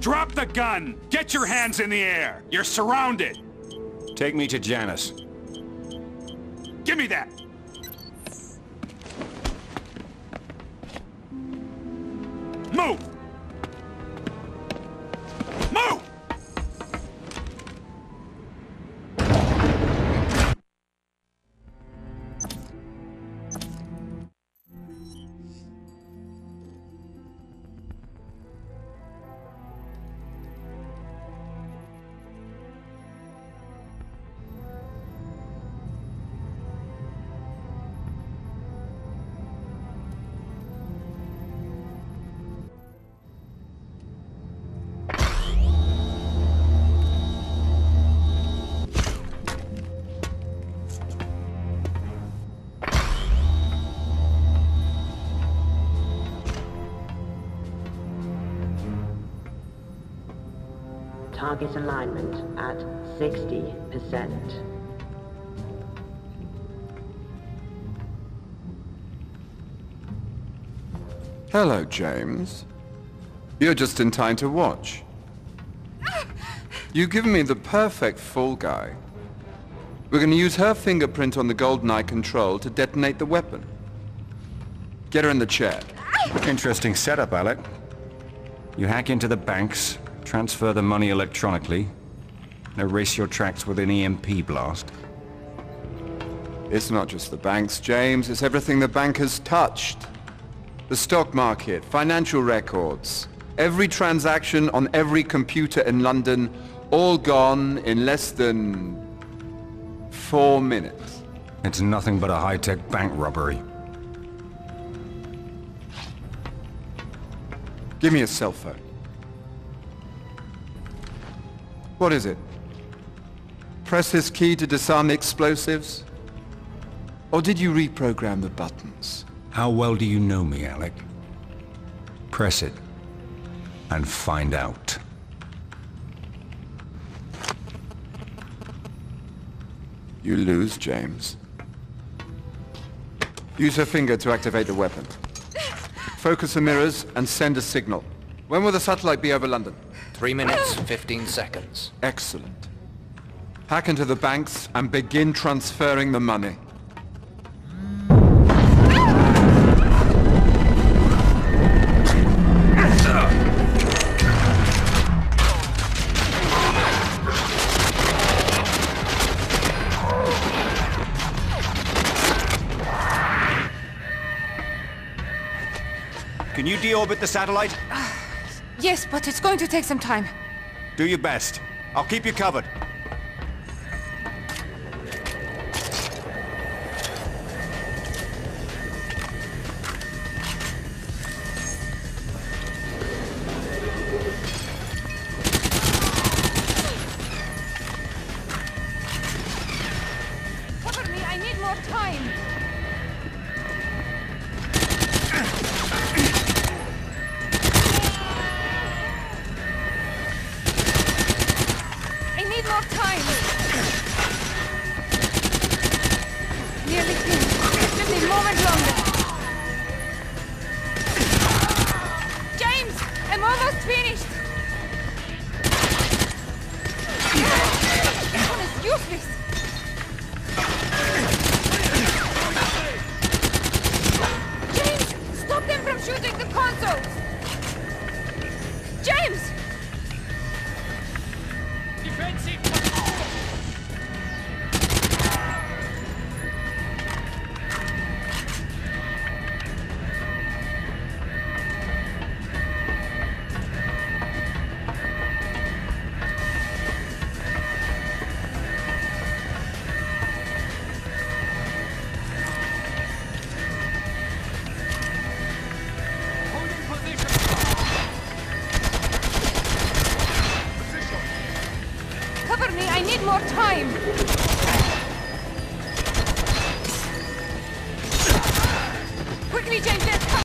Drop the gun! Get your hands in the air! You're surrounded! Take me to Janus. Give me that! Target alignment at 60%. Hello, James. You're just in time to watch. You've given me the perfect fall guy. We're going to use her fingerprint on the GoldenEye control to detonate the weapon. Get her in the chair. Interesting setup, Alec. You hack into the banks, transfer the money electronically, and erase your tracks with an EMP blast. It's not just the banks, James. It's everything the bank has touched. The stock market, financial records, every transaction on every computer in London, all gone in less than four minutes. It's nothing but a high-tech bank robbery. Give me a cell phone. What is it? Press this key to disarm the explosives? Or did you reprogram the buttons? How well do you know me, Alec? Press it, and find out. You lose, James. Use her finger to activate the weapon. Focus the mirrors and send a signal. When will the satellite be over London? Three minutes, 15 seconds. Excellent. Hack into the banks and begin transferring the money. Can you deorbit the satellite? Yes, but it's going to take some time. Do your best. I'll keep you covered.